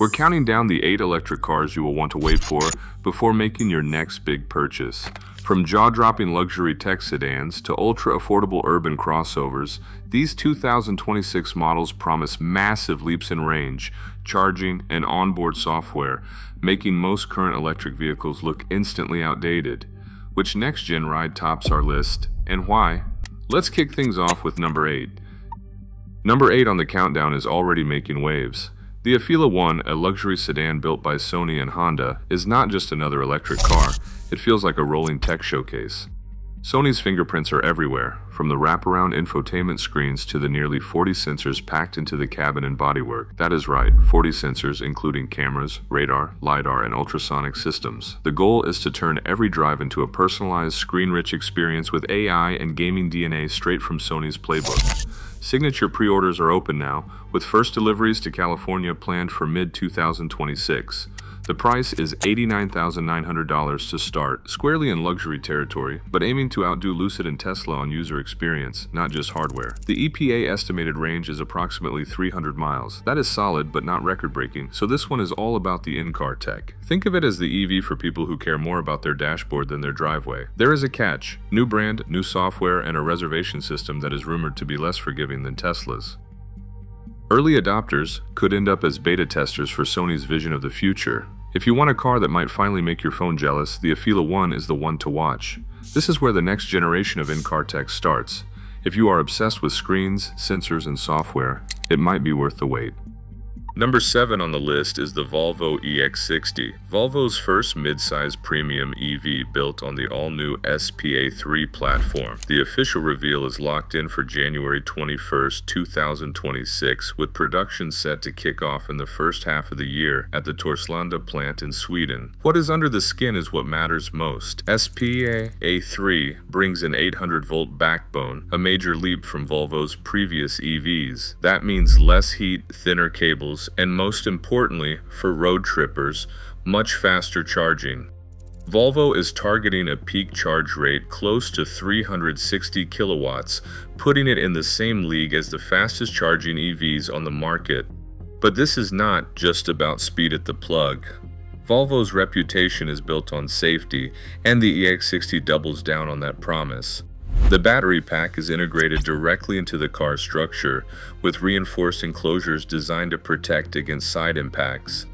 We're counting down the eight electric cars you will want to wait for before making your next big purchase. From jaw-dropping luxury tech sedans to ultra-affordable urban crossovers, these 2026 models promise massive leaps in range, charging, and onboard software, making most current electric vehicles look instantly outdated. Which next-gen ride tops our list, and why? Let's kick things off with number 8. Number 8 on the countdown is already making waves. The Afeela 1, a luxury sedan built by Sony and Honda, is not just another electric car, it feels like a rolling tech showcase. Sony's fingerprints are everywhere, from the wraparound infotainment screens to the nearly 40 sensors packed into the cabin and bodywork. That is right, 40 sensors including cameras, radar, LiDAR, and ultrasonic systems. The goal is to turn every drive into a personalized, screen-rich experience with AI and gaming DNA straight from Sony's playbook. Signature pre-orders are open now, with first deliveries to California planned for mid-2026. The price is $89,900 to start, squarely in luxury territory, but aiming to outdo Lucid and Tesla on user experience, not just hardware. The EPA estimated range is approximately 300 miles. That is solid, but not record-breaking, so this one is all about the in-car tech. Think of it as the EV for people who care more about their dashboard than their driveway. There is a catch. New brand, new software, and a reservation system that is rumored to be less forgiving than Tesla's. Early adopters could end up as beta testers for Sony's vision of the future, if you want a car that might finally make your phone jealous, the Afeela 1 is the one to watch. This is where the next generation of in-car tech starts. If you are obsessed with screens, sensors, and software, it might be worth the wait. Number 7 on the list is the Volvo EX60, Volvo's first mid-size premium EV built on the all-new SPA3 platform. The official reveal is locked in for January 21, 2026, with production set to kick off in the first half of the year at the Torslanda plant in Sweden. What is under the skin is what matters most. SPA3 brings an 800-volt backbone, a major leap from Volvo's previous EVs. That means less heat, thinner cables, and most importantly, for road trippers, much faster charging. Volvo is targeting a peak charge rate close to 360 kilowatts, putting it in the same league as the fastest charging EVs on the market. But this is not just about speed at the plug. Volvo's reputation is built on safety, and the EX60 doubles down on that promise. The battery pack is integrated directly into the car structure, with reinforced enclosures designed to protect against side impacts.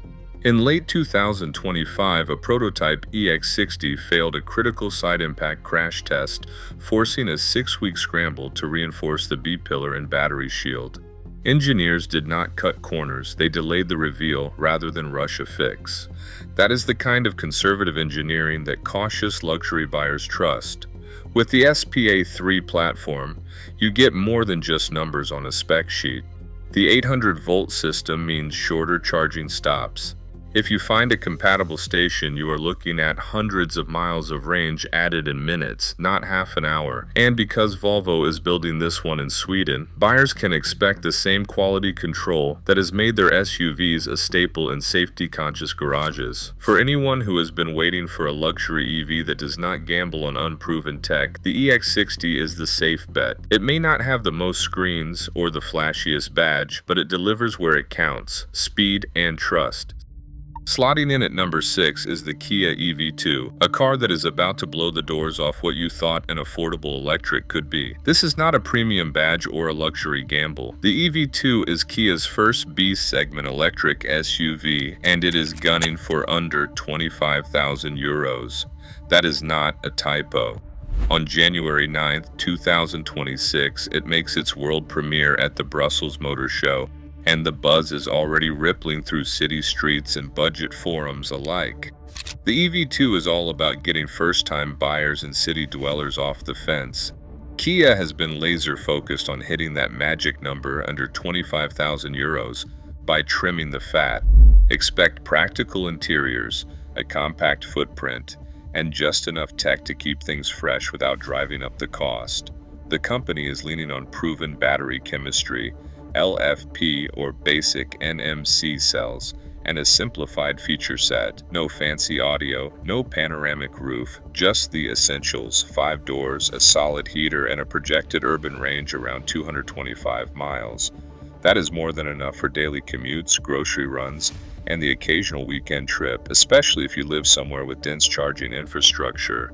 In late 2025, a prototype EX60 failed a critical side impact crash test, forcing a six-week scramble to reinforce the B-pillar and battery shield. Engineers did not cut corners, they delayed the reveal rather than rush a fix. That is the kind of conservative engineering that cautious luxury buyers trust. With the SPA3 platform, you get more than just numbers on a spec sheet. The 800 volt system means shorter charging stops, if you find a compatible station, you are looking at hundreds of miles of range added in minutes, not half an hour. And because Volvo is building this one in Sweden, buyers can expect the same quality control that has made their SUVs a staple in safety-conscious garages. For anyone who has been waiting for a luxury EV that does not gamble on unproven tech, the EX60 is the safe bet. It may not have the most screens or the flashiest badge, but it delivers where it counts, speed and trust. Slotting in at number 6 is the Kia EV2, a car that is about to blow the doors off what you thought an affordable electric could be. This is not a premium badge or a luxury gamble. The EV2 is Kia's first B-segment electric SUV, and it is gunning for under 25,000 euros. That is not a typo. On January 9, 2026, it makes its world premiere at the Brussels Motor Show, and the buzz is already rippling through city streets and budget forums alike. The EV2 is all about getting first-time buyers and city dwellers off the fence. Kia has been laser focused on hitting that magic number under 25,000 euros by trimming the fat. Expect practical interiors, a compact footprint, and just enough tech to keep things fresh without driving up the cost. The company is leaning on proven battery chemistry LFP or basic NMC cells, and a simplified feature set. No fancy audio, no panoramic roof, just the essentials, five doors, a solid heater, and a projected urban range around 225 miles. That is more than enough for daily commutes, grocery runs, and the occasional weekend trip, especially if you live somewhere with dense charging infrastructure.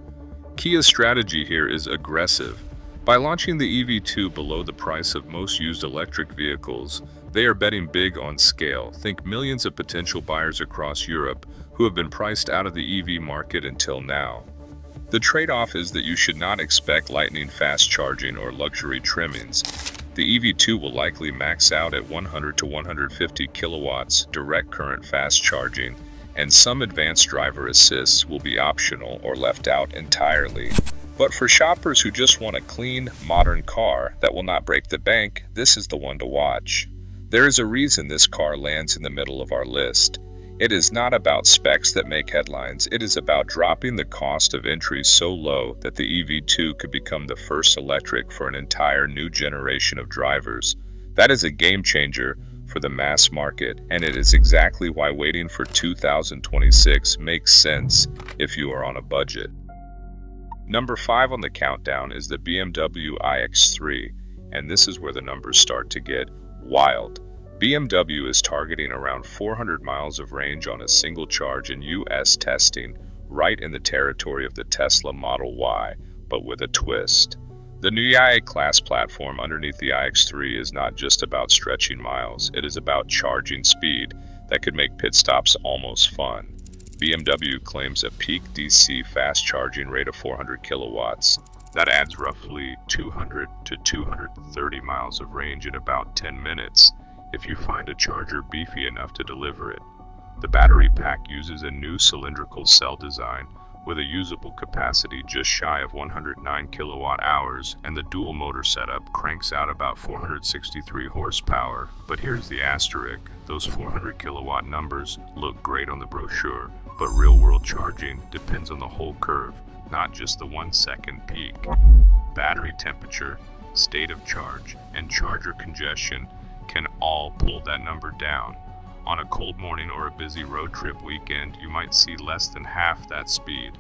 Kia's strategy here is aggressive. By launching the EV2 below the price of most used electric vehicles, they are betting big on scale. Think millions of potential buyers across Europe who have been priced out of the EV market until now. The trade-off is that you should not expect lightning fast charging or luxury trimmings. The EV2 will likely max out at 100 to 150 kilowatts direct current fast charging, and some advanced driver assists will be optional or left out entirely. But for shoppers who just want a clean, modern car that will not break the bank, this is the one to watch. There is a reason this car lands in the middle of our list. It is not about specs that make headlines, it is about dropping the cost of entry so low that the EV2 could become the first electric for an entire new generation of drivers. That is a game changer for the mass market, and it is exactly why waiting for 2026 makes sense if you are on a budget. Number 5 on the countdown is the BMW iX3, and this is where the numbers start to get wild. BMW is targeting around 400 miles of range on a single charge in US testing, right in the territory of the Tesla Model Y, but with a twist. The new Neue Klasse platform underneath the iX3 is not just about stretching miles, it is about charging speed that could make pit stops almost fun. BMW claims a peak DC fast charging rate of 400 kilowatts. That adds roughly 200 to 230 miles of range in about 10 minutes if you find a charger beefy enough to deliver it. The battery pack uses a new cylindrical cell design with a usable capacity just shy of 109 kilowatt hours and the dual motor setup cranks out about 463 horsepower. But here's the asterisk, those 400 kilowatt numbers look great on the brochure, but real world charging depends on the whole curve, not just the one second peak. Battery temperature, state of charge, and charger congestion can all pull that number down. On a cold morning or a busy road trip weekend, you might see less than half that speed.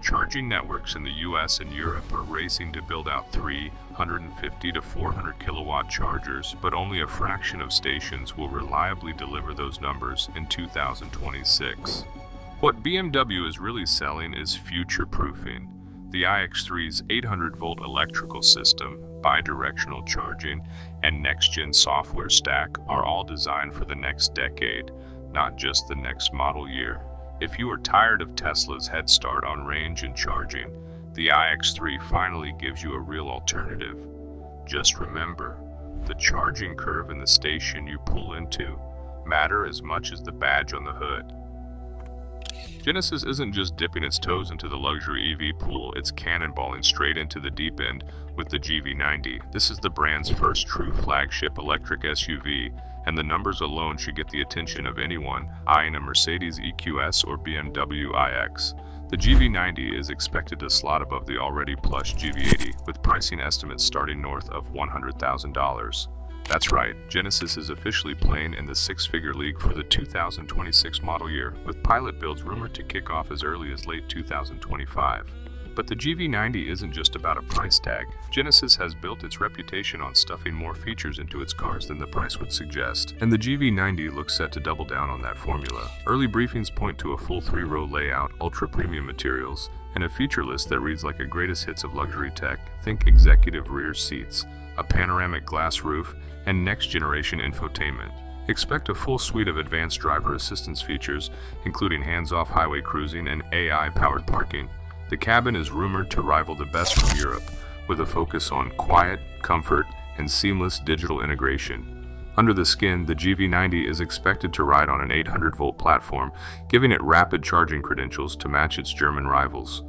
Charging networks in the US and Europe are racing to build out 350 to 400 kilowatt chargers, but only a fraction of stations will reliably deliver those numbers in 2026. What BMW is really selling is future proofing. The iX3's 800 volt electrical system, bidirectional charging, and next gen software stack are all designed for the next decade, not just the next model year. If you are tired of Tesla's head start on range and charging, the iX3 finally gives you a real alternative. Just remember, the charging curve in the station you pull into matter as much as the badge on the hood. Genesis isn't just dipping its toes into the luxury EV pool, it's cannonballing straight into the deep end with the GV90. This is the brand's first true flagship electric SUV, and the numbers alone should get the attention of anyone eyeing a Mercedes EQS or BMW iX. The GV90 is expected to slot above the already plush GV80, with pricing estimates starting north of $100,000. That's right, Genesis is officially playing in the six-figure league for the 2026 model year, with pilot builds rumored to kick off as early as late 2025. But the GV90 isn't just about a price tag. Genesis has built its reputation on stuffing more features into its cars than the price would suggest, and the GV90 looks set to double down on that formula. Early briefings point to a full three-row layout, ultra-premium materials, and a feature list that reads like a greatest hits of luxury tech. Think executive rear seats, a panoramic glass roof, and next-generation infotainment. Expect a full suite of advanced driver assistance features, including hands-off highway cruising and AI-powered parking. The cabin is rumored to rival the best from Europe, with a focus on quiet, comfort, and seamless digital integration. Under the skin, the GV90 is expected to ride on an 800-volt platform, giving it rapid charging credentials to match its German rivals.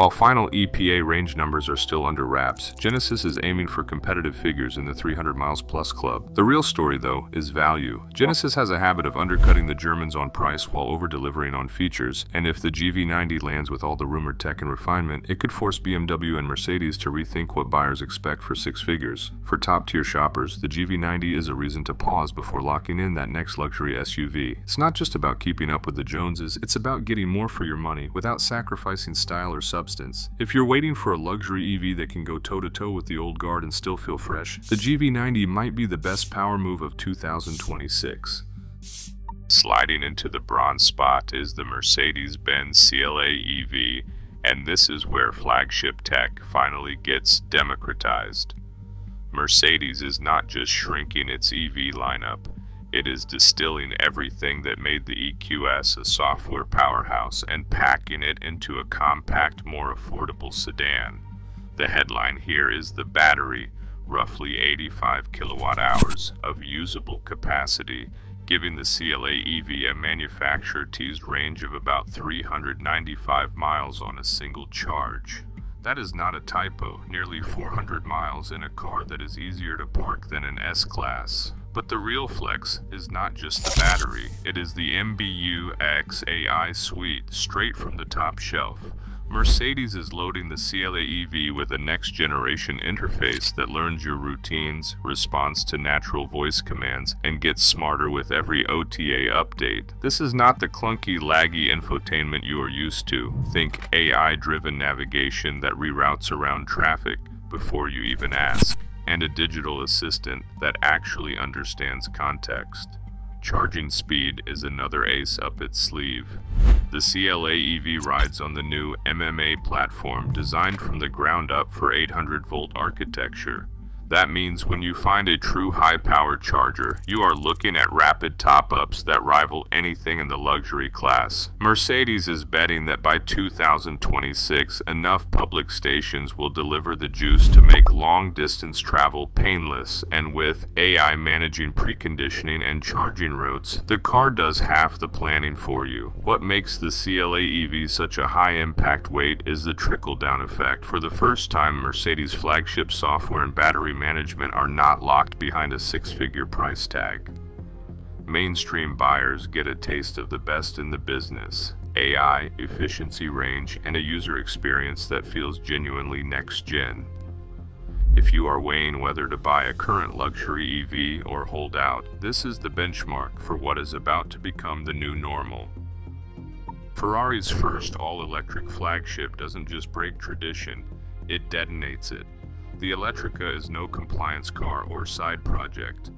While final EPA range numbers are still under wraps, Genesis is aiming for competitive figures in the 300 miles plus club. The real story, though, is value. Genesis has a habit of undercutting the Germans on price while over-delivering on features, and if the GV90 lands with all the rumored tech and refinement, it could force BMW and Mercedes to rethink what buyers expect for six figures. For top-tier shoppers, the GV90 is a reason to pause before locking in that next luxury SUV. It's not just about keeping up with the Joneses, it's about getting more for your money without sacrificing style or substance substance. If you're waiting for a luxury EV that can go toe-to-toe -to -toe with the old guard and still feel fresh, the GV90 might be the best power move of 2026. Sliding into the bronze spot is the Mercedes-Benz CLA EV, and this is where flagship tech finally gets democratized. Mercedes is not just shrinking its EV lineup, it is distilling everything that made the EQS a software powerhouse and packing it into a compact, more affordable sedan. The headline here is the battery, roughly 85 kilowatt hours of usable capacity, giving the CLA EV a manufacturer teased range of about 395 miles on a single charge. That is not a typo, nearly 400 miles in a car that is easier to park than an S-Class. But the real flex is not just the battery, it is the MBUX AI suite straight from the top shelf. Mercedes is loading the CLA EV with a next generation interface that learns your routines, responds to natural voice commands, and gets smarter with every OTA update. This is not the clunky, laggy infotainment you are used to. Think AI driven navigation that reroutes around traffic before you even ask and a digital assistant that actually understands context. Charging speed is another ace up its sleeve. The CLA EV rides on the new MMA platform designed from the ground up for 800 volt architecture. That means when you find a true high-power charger, you are looking at rapid top-ups that rival anything in the luxury class. Mercedes is betting that by 2026, enough public stations will deliver the juice to make long-distance travel painless, and with AI managing preconditioning and charging routes, the car does half the planning for you. What makes the CLA EV such a high-impact weight is the trickle-down effect. For the first time, Mercedes flagship software and battery management are not locked behind a six-figure price tag. Mainstream buyers get a taste of the best in the business, AI, efficiency range, and a user experience that feels genuinely next-gen. If you are weighing whether to buy a current luxury EV or hold out, this is the benchmark for what is about to become the new normal. Ferrari's first all-electric flagship doesn't just break tradition, it detonates it. The Elettrica is no compliance car or side project.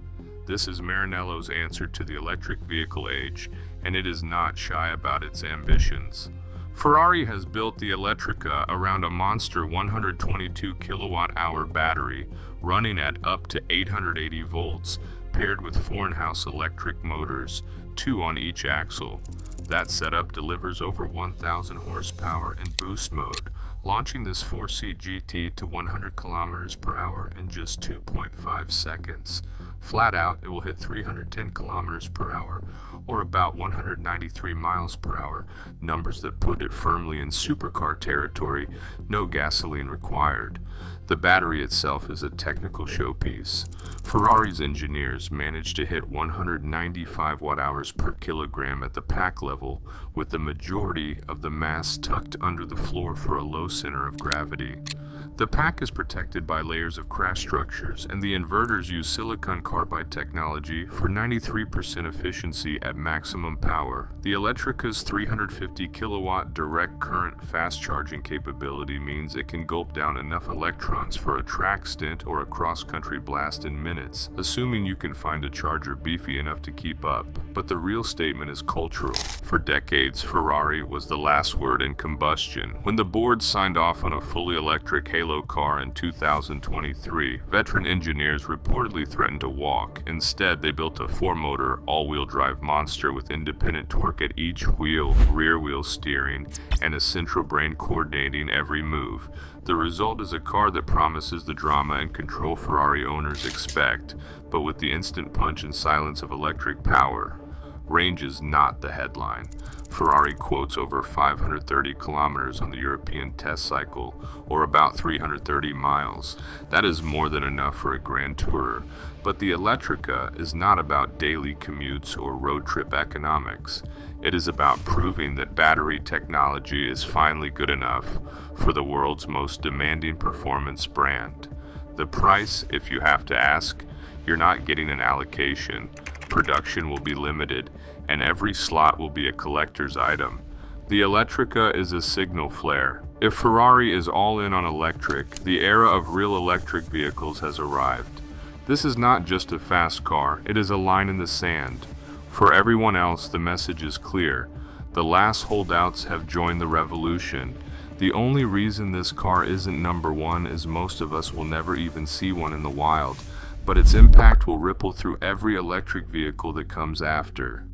This is Maranello's answer to the electric vehicle age, and it is not shy about its ambitions. Ferrari has built the Elettrica around a monster 122 kilowatt hour battery running at up to 880 volts, paired with Fornhouse electric motors, two on each axle. That setup delivers over 1,000 horsepower in boost mode, launching this 4-seat GT to 100 kilometers per hour in just 2.5 seconds. Flat out, it will hit 310 kilometers per hour, or about 193 miles per hour, numbers that put it firmly in supercar territory, no gasoline required. The battery itself is a technical showpiece. Ferrari's engineers managed to hit 195 watt-hours per kilogram at the pack level, with the majority of the mass tucked under the floor for a low center of gravity. The pack is protected by layers of crash structures, and the inverters use silicon carbide technology for 93% efficiency at maximum power. The Elettrica's 350 kilowatt direct current fast charging capability means it can gulp down enough electrons for a track stint or a cross-country blast in minutes, assuming you can find a charger beefy enough to keep up. But the real statement is cultural. For decades, Ferrari was the last word in combustion. When the board signed off on a fully electric Halo car in 2023, veteran engineers reportedly threatened to walk. Instead, they built a four-motor, all-wheel drive monster with independent torque at each wheel, rear-wheel steering, and a central brain coordinating every move. The result is a car that promises the drama and control Ferrari owners expect, but with the instant punch and silence of electric power. Range is not the headline. Ferrari quotes over 530 kilometers on the European test cycle, or about 330 miles. That is more than enough for a grand tourer. But the Elettrica is not about daily commutes or road trip economics. It is about proving that battery technology is finally good enough for the world's most demanding performance brand. The price, if you have to ask, you're not getting an allocation. Production will be limited, and every slot will be a collector's item. The Elettrica is a signal flare. If Ferrari is all in on electric, the era of real electric vehicles has arrived. This is not just a fast car, it is a line in the sand. For everyone else, the message is clear. The last holdouts have joined the revolution. The only reason this car isn't number one is most of us will never even see one in the wild, but its impact will ripple through every electric vehicle that comes after.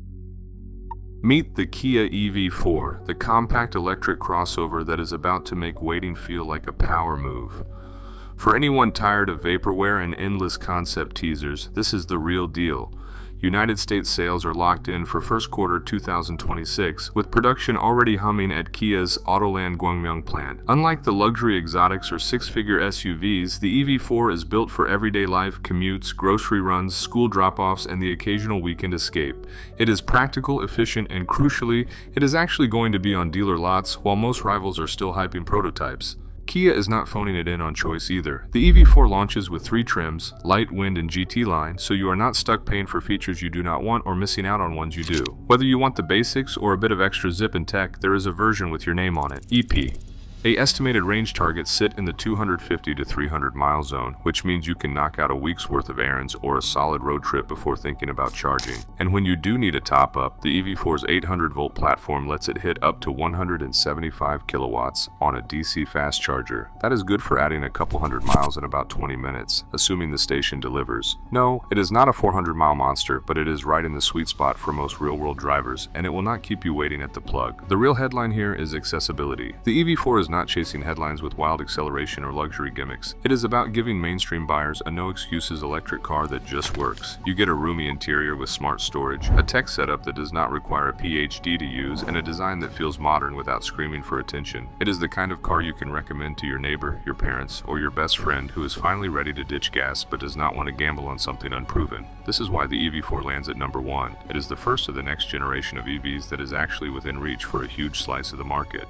Meet the Kia EV4, the compact electric crossover that is about to make waiting feel like a power move. For anyone tired of vaporware and endless concept teasers, this is the real deal. United States sales are locked in for first quarter 2026, with production already humming at Kia's Autoland Gwangmyeong plant. Unlike the luxury exotics or six-figure SUVs, the EV4 is built for everyday life, commutes, grocery runs, school drop-offs, and the occasional weekend escape. It is practical, efficient, and crucially, it is actually going to be on dealer lots, while most rivals are still hyping prototypes. Kia is not phoning it in on choice either. The EV4 launches with three trims, light, wind, and GT line, so you are not stuck paying for features you do not want or missing out on ones you do. Whether you want the basics or a bit of extra zip and tech, there is a version with your name on it, EP. A estimated range targets sit in the 250 to 300 mile zone, which means you can knock out a week's worth of errands or a solid road trip before thinking about charging. And when you do need a top up, the EV4's 800 volt platform lets it hit up to 175 kilowatts on a DC fast charger. That is good for adding a couple hundred miles in about 20 minutes, assuming the station delivers. No, it is not a 400 mile monster, but it is right in the sweet spot for most real world drivers, and it will not keep you waiting at the plug. The real headline here is accessibility. The EV4 is not chasing headlines with wild acceleration or luxury gimmicks. It is about giving mainstream buyers a no excuses electric car that just works. You get a roomy interior with smart storage, a tech setup that does not require a PhD to use, and a design that feels modern without screaming for attention. It is the kind of car you can recommend to your neighbor, your parents, or your best friend who is finally ready to ditch gas but does not want to gamble on something unproven. This is why the EV4 lands at number one. It is the first of the next generation of EVs that is actually within reach for a huge slice of the market.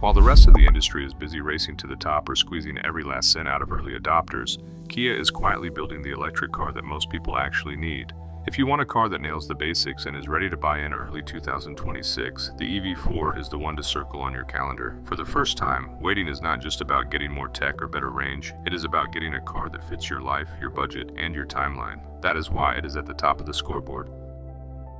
While the rest of the industry is busy racing to the top or squeezing every last cent out of early adopters, Kia is quietly building the electric car that most people actually need. If you want a car that nails the basics and is ready to buy in early 2026, the EV4 is the one to circle on your calendar. For the first time, waiting is not just about getting more tech or better range, it is about getting a car that fits your life, your budget, and your timeline. That is why it is at the top of the scoreboard.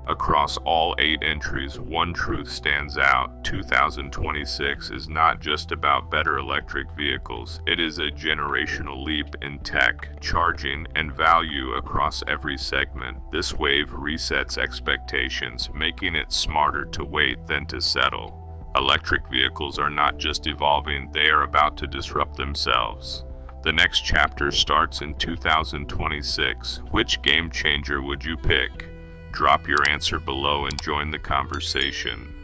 Across all eight entries, one truth stands out. 2026 is not just about better electric vehicles, it is a generational leap in tech, charging, and value across every segment. This wave resets expectations, making it smarter to wait than to settle. Electric vehicles are not just evolving, they are about to disrupt themselves. The next chapter starts in 2026. Which game changer would you pick? Drop your answer below and join the conversation.